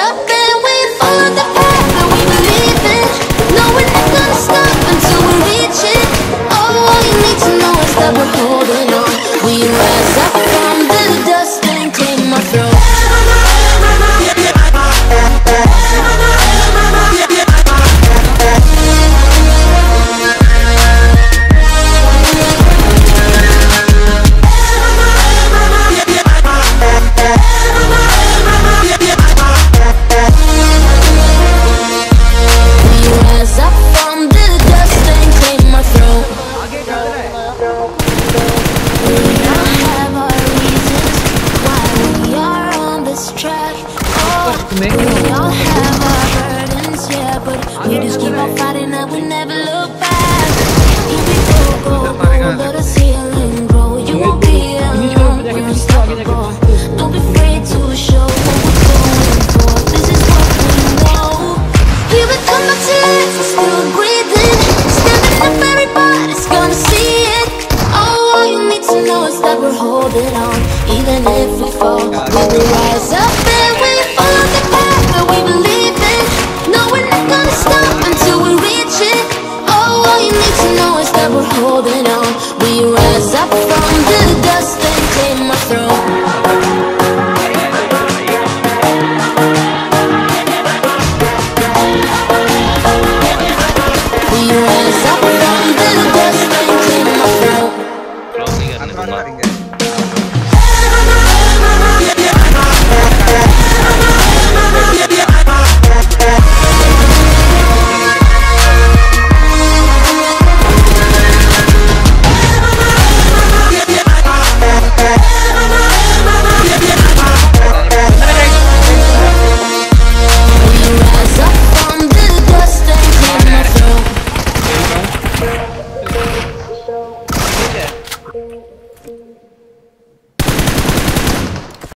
up lost track. Oh, we all have our burdens, yeah But we just keep on fighting and we never look back. Here we go, go, go, knows that we're holding on Even if we fall, we will rise up and we follow the path that we believe in No, we're not gonna stop until we reach it. Oh, all you need to know is that we're holding on. We rise up from the dust